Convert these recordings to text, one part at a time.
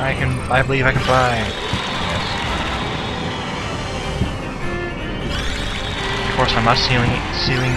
I can. I believe I can fly. Yes. Of course, I'm not sealing. Sealing.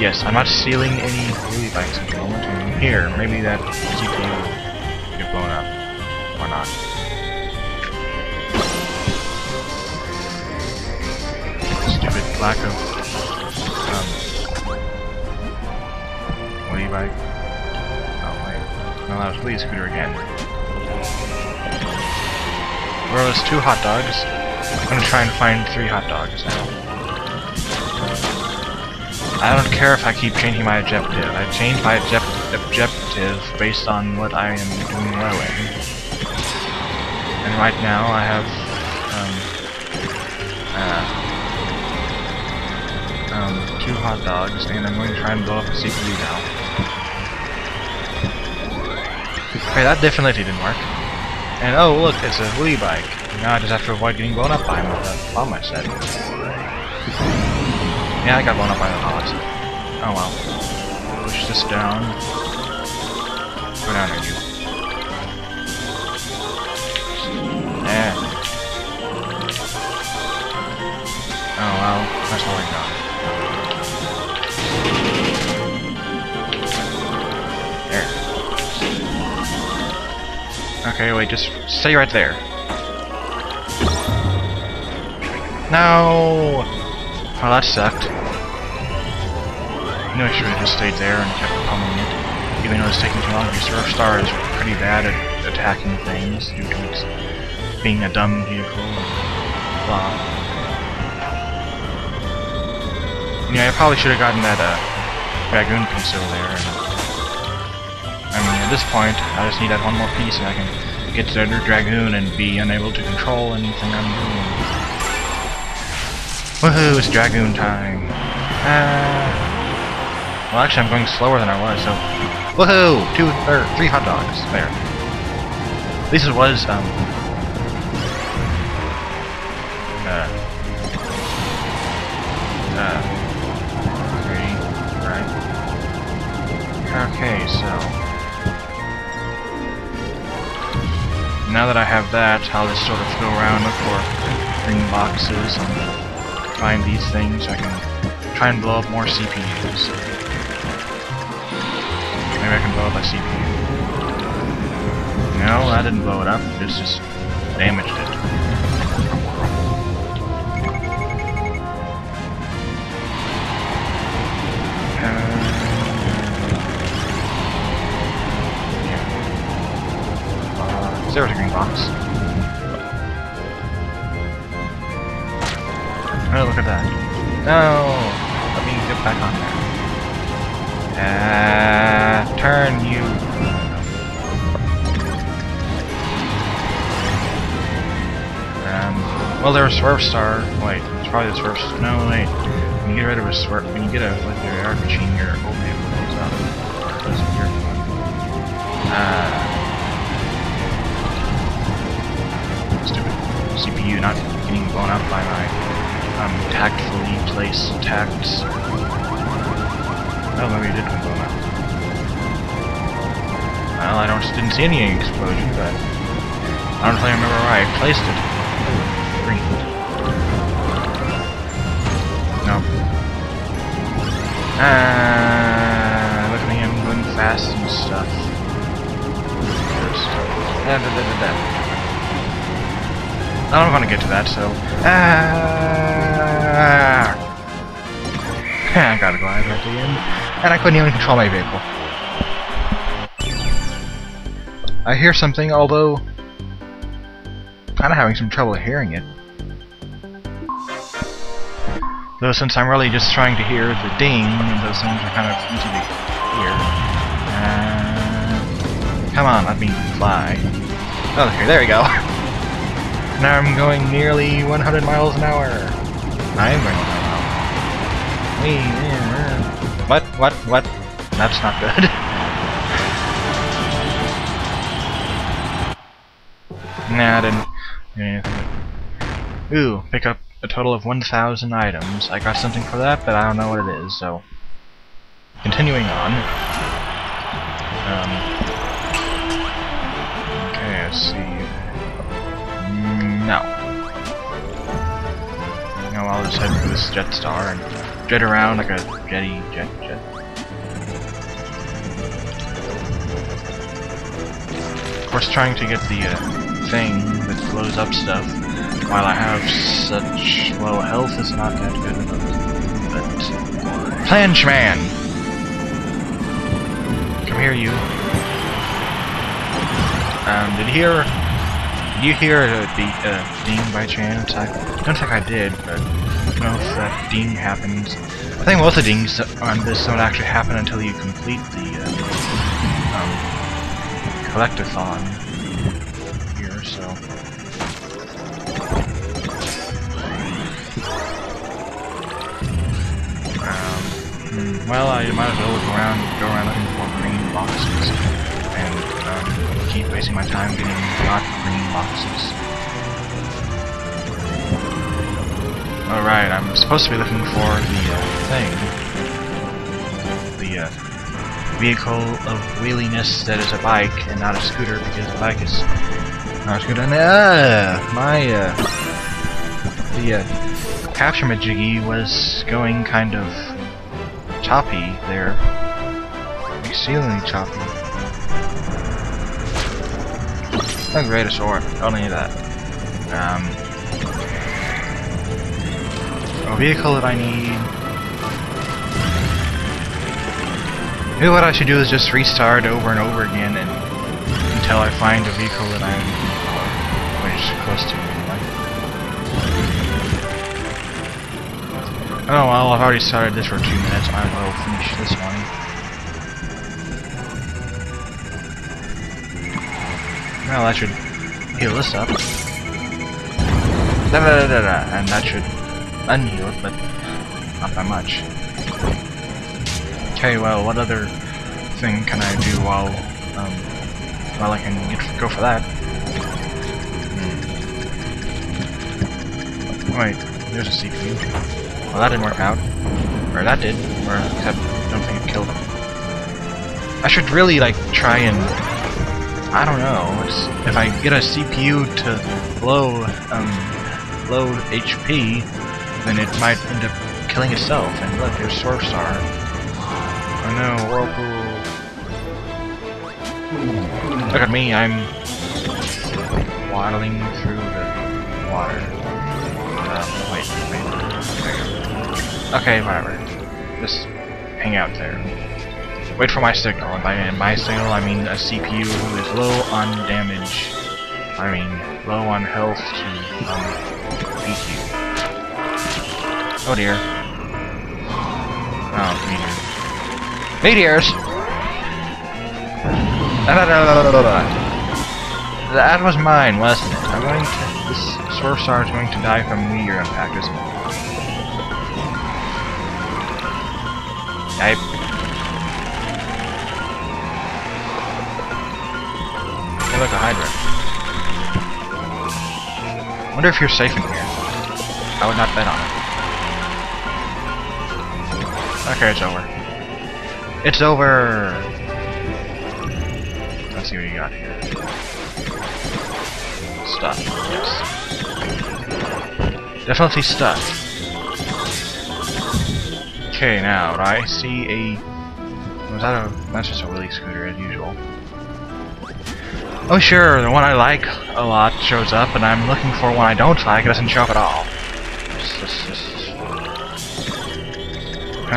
Yes, I'm not sealing any wheelie bikes at the moment. Here, maybe that CPU get blown up or not. Stupid lack of um, wheelie bike. Oh wait, no, that was wheelie scooter again. Well, there's two hot dogs. I'm gonna try and find three hot dogs now. I don't care if I keep changing my objective. I change my object objective based on what I am doing well in. And right now I have um, uh, um, two hot dogs, and I'm going to try and blow up a CPU now. Okay, that definitely didn't work. And oh look, it's a wheelie bike. Now I just have to avoid getting blown up by a bomb I said. Yeah, I got blown up by the boss. Oh well. Push this down. Go down there, you. Yeah. Oh well, that's all I got. Okay, wait, just stay right there. No! Well, that sucked. You know, I should have just stayed there and kept pummeling it. Even though it's taking too long, because Swerve Star is pretty bad at attacking things due to its being a dumb vehicle blah. Yeah, I probably should have gotten that uh, Dragoon conceal there. At this point, I just need that one more piece and I can get to the Dragoon and be unable to control anything I'm doing. Woohoo, it's Dragoon time. Ah. Well, actually, I'm going slower than I was, so... Woohoo! Two, or three hot dogs. There. It was, um... Uh... Uh... that I have that, I'll just sort of go around, look for green boxes, and find these things, I can try and blow up more CPUs. Maybe I can blow up a CPU. No, that didn't blow it up, it just damaged it. There was a green box. Oh, look at that. No! Let me get back on there. Uh, turn you. Um, well, there was Swerve Star. Wait, it's probably the Swerve No, wait. When you get rid of a Swerve, when you get a, like, your air machine, your overhead goes up. That's weird. Uh, stupid CPU not getting blown up by my um, tactfully placed tacts. Oh, maybe it did get blown up. Well, I don't didn't see any explosion, but I don't really remember where I placed it. Oh, green. No. Ah, look at him going fast and stuff. Da, da, da, da, da. I don't want to get to that, so. Ah! I got a glide right at the end, and I couldn't even control my vehicle. I hear something, although kind of having some trouble hearing it. Though since I'm really just trying to hear the ding, and those things are kind of easy to hear. Uh, come on, let me fly. Oh, okay, there we go. Now I'm going nearly 100 miles an hour. I am going 100 miles. What? What? What? That's not good. nah, I didn't anything. Ooh, pick up a total of 1,000 items. I got something for that, but I don't know what it is, so... Continuing on. Um, okay, let's see. No. No, I'll just head for this jet star and jet around like a jetty jet jet. Of course, trying to get the uh, thing that blows up stuff while I have such low health is not that good. But Planche Man, come here, you. And you hear? Did you hear uh, ding by chance? I don't think I did, but I don't know if that ding happens. I think most of the dings on this don't actually happen until you complete the uh, um, collectathon here. So. Um, hmm, well, I might as well look around, go around looking for green boxes, um, keep wasting my time getting not green boxes. Alright, I'm supposed to be looking for the uh, thing. The uh, vehicle of wheeliness that is a bike and not a scooter because the bike is not a scooter. And, uh, my, uh, the uh, capture majiggy was going kind of choppy there. Exceedingly choppy. A great sword, I don't need that. Um, a vehicle that I need. Maybe what I should do is just restart over and over again and until I find a vehicle that I'm is close to. Oh well, I've already started this for two minutes. I will finish this one. Well, that should heal this up. Da -da -da and that should unheal it, but not that much. Okay, well, what other thing can I do while, um, while I can get, go for that? Hmm. Wait, there's a CPU. Well, that didn't work out. Or that did, or except I don't think it killed him. I should really, like, try and I don't know. If I get a CPU to low, um, low HP, then it might end up killing itself. And look, there's Star. Oh no, Whirlpool. Look at me, I'm waddling through the water. Um, wait, wait. Okay, whatever. Just hang out there. Wait for my signal, and by my signal I mean a CPU who is low on damage. I mean, low on health to, um, you. Oh dear. Oh, meteor. Meteors! That was mine, wasn't it? I'm going to... This Star is going to die from meteor impact, isn't it? Yep. Hey, look, a Hydra. wonder if you're safe in here. I would not bet on it. Okay, it's over. It's over! Let's see what you got here. Stuff, yes. Definitely stuff. Okay, now, I see a... Was that a... That's just a wheelie scooter, as usual. Oh sure, the one I like a lot shows up, and I'm looking for one I don't like, it doesn't show up at all.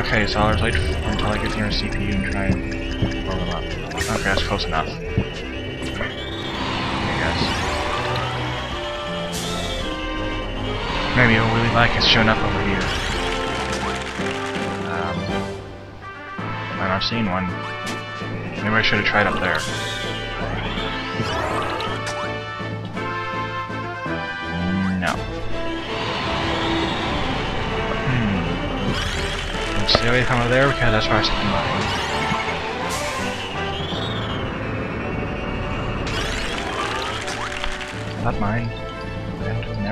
Okay, so I'll just wait until I get near a CPU and try and blow them up. Okay, that's close enough. I guess. Maybe a wheelie bike has shown up over here. Um, I've not seeing one. Maybe I should have tried up there. Stay away from over there because that's where I set mine. Not mine.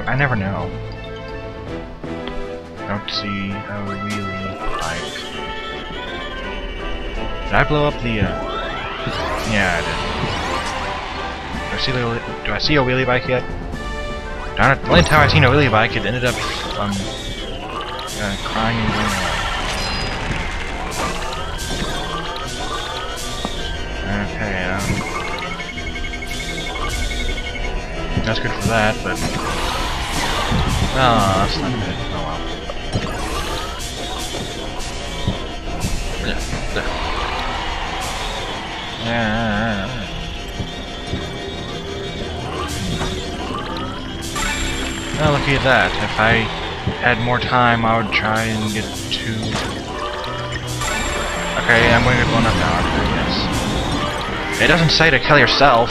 I never know. Don't see a wheelie bike. Did I blow up the? Uh... Yeah, I did. Do I see the? Do I see a wheelie bike yet? Darn it, the only time I've seen a wheelie bike, it ended up, um, uh, crying and going Okay, um... That's good for that, but... Oh, that's not good. Oh well. Yeah, yeah. Yeah. Well, look at that. If I had more time, I would try and get to... Okay, I'm going to go enough now. It doesn't say to kill yourself.